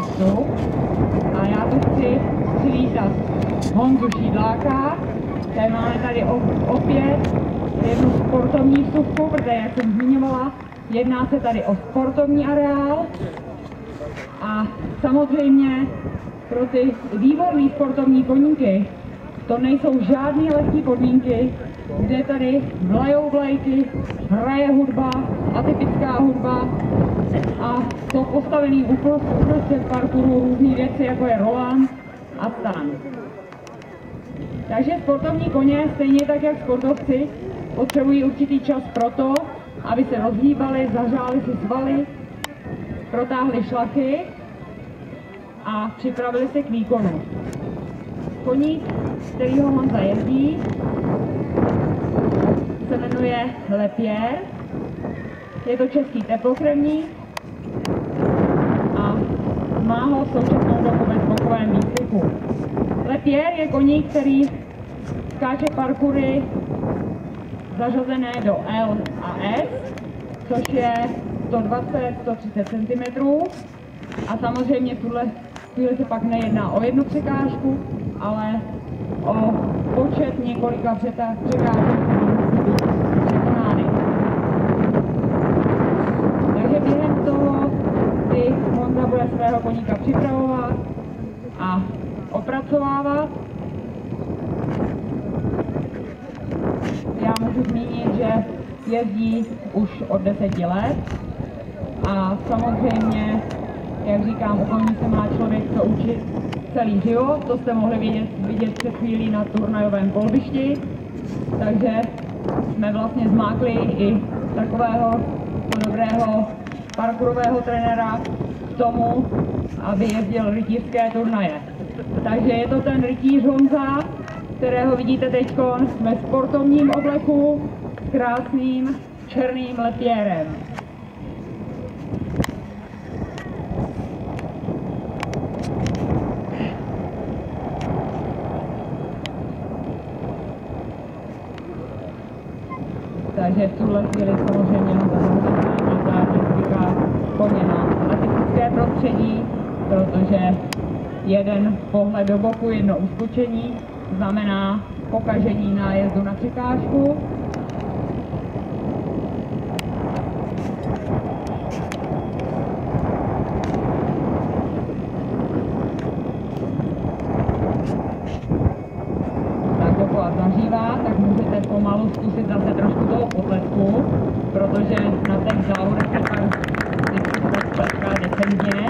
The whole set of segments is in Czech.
vstup. A já tu chci přivítat Honzu Šídláka, tady máme tady opět jednu sportovní vstupku, protože jak jsem zmiňovala, jedná se tady o sportovní areál a samozřejmě pro ty výborné sportovní koníky to nejsou žádné lehké podmínky, kde tady vlajou vlajky, hraje hudba, atypická hudba a jsou postavený uprostřed parkouru různé věci, jako je Roland a stan. Takže sportovní koně, stejně tak jak sportovci, potřebují určitý čas pro to, aby se rozhýbali, zažáli si svaly, protáhli šlachy a připravili se k výkonu. Koník, který ho Honza jezdí, se jmenuje Lepěr. Je to český teplokrevník a má ho v současnou dobu ve skokovém výcviku. Lepěr je koník, který skáče parkury zařazené do L a S, což je 120-130 cm. A samozřejmě v tuhle chvíli se pak nejedná o jednu překážku, ale o počet několika překážek, překonány. Takže během toho ty Honza bude svého koníka připravovat a opracovávat. Já můžu zmínit, že jezdí už od deseti let a samozřejmě, jak říkám, úplně se má člověk co učit celý život, to jste mohli vidět, vidět před chvílí na turnajovém kolbišti, takže jsme vlastně zmákli i takového dobrého parkourového trenéra k tomu, aby jezdil rytířské turnaje. Takže je to ten rytíř Honza, kterého vidíte teď ve sportovním obleku s krásným černým lepěrem. Takže v tuhle chvíli samozřejmě říká koně na atypické prostředí, protože jeden pohled do boku, jedno uskočení, znamená pokažení nájezdu na překážku. Tak dokola zažívá, tak můžete pomalu zkusit zase trošku toho potlesku, protože na ten zaur se pak tleská decentně.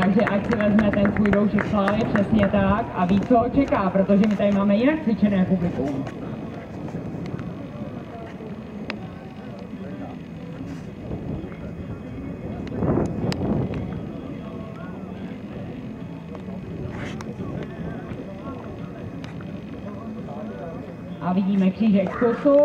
Takže ať si vezme ten svůj doušek slávy přesně tak a ví, co ho čeká, protože my tady máme jinak cvičené publikum. A vidíme křížek kusu,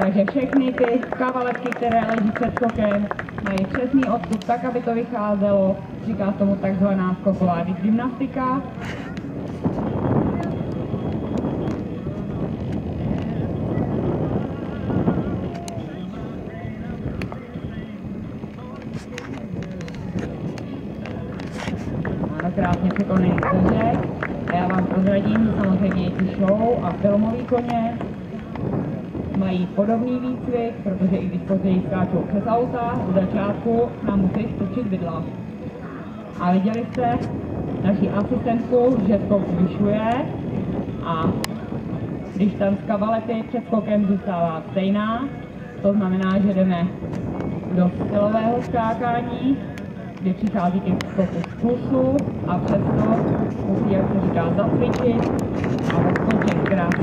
takže všechny ty kavaletky, které leží před skokem, mají přesný odstup tak, aby to vycházelo. Říká tomu takzvaná skoková gymnastika. Krásně překonaný křížek. A já vám prozradím samozřejmě i show a filmový koně, mají podobný výcvik, protože i když později skáčou přes auta, v začátku nám musí stočit vidla. A viděli jste naši asistentku, že skok zvyšuje a když tam z kavalety před skokem zůstává stejná, to znamená, že jdeme do silového skákání, kdy přichází ke skoku z plusu a přesto musí, jak se říká, zacvičit a odskočit krásně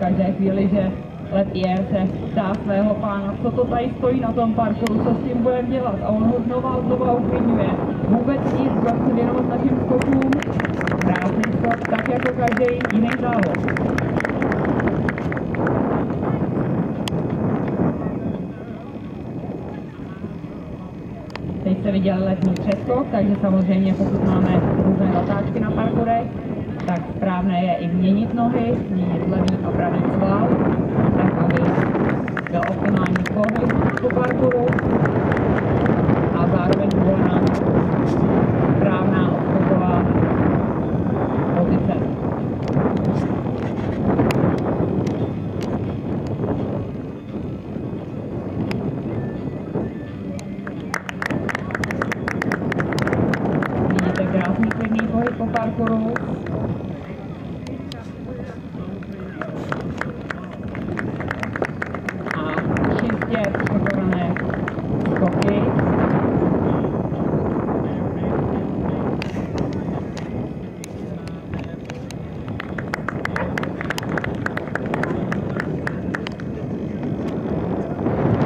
každé chvíli, že Letier se ptá svého pána, co to tady stojí na tom parkouru, co s tím budeme dělat. A on ho znova a znova uklidňuje. Vůbec nic, budeme se věnovat našim skokům, krásný skok, tak jako každý jiný závod. Teď se viděl letní přeskok, takže samozřejmě pokud máme různé zatáčky na parkourech, tak správné je i měnit nohy, měnit levý a pravý sval, tak aby byl optimální pohyb po parkouru a zároveň volná správná odskoková pozice. Vidíte krásný klidný pohyb po parkouru. A čistě připravené skoky.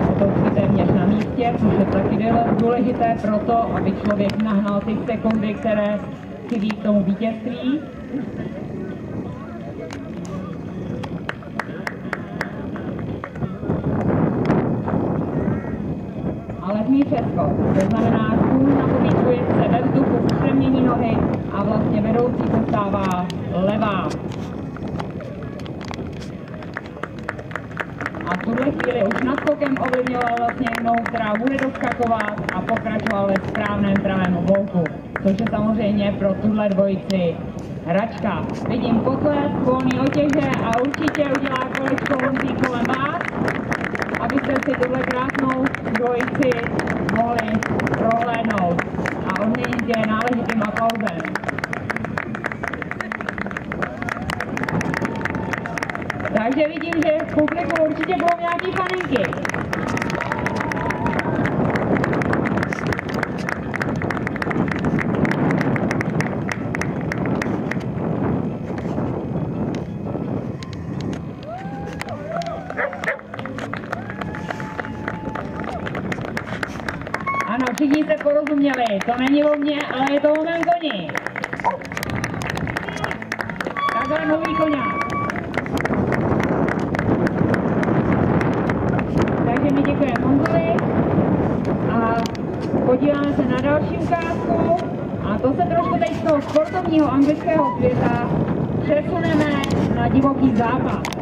Potoutky téměř na místě, což je taky důle- důležité pro to, aby člověk nahnal ty sekundy, které chybí k tomu vítězství. A letní přeskok, to znamená kůl na povíčuje se ve vzduchu, upřemění nohy a vlastně vedoucí se stává levá. A v tuhle chvíli už naskokem ovlivňoval vlastně nohu, která bude doskakovat a pokračoval ve správném pravém oblouku. Což je samozřejmě pro tuhle dvojici hračka. Vidím pokles, volný otěže a určitě udělá kolečko Honzí kolem vás, abyste si tuhle krásnou dvojici mohli prohlédnout a odměnit je náležitým aplauzem. Takže vidím, že v publiku určitě budou nějaký faninky. Ano, všichni jste porozuměli, to není o mně, ale je to o mém koni. Takhle nový koňák. Takže my děkujeme Honzovi a podíváme se na další ukázku. A to se trošku teď z toho sportovního anglického světa přesuneme na divoký západ.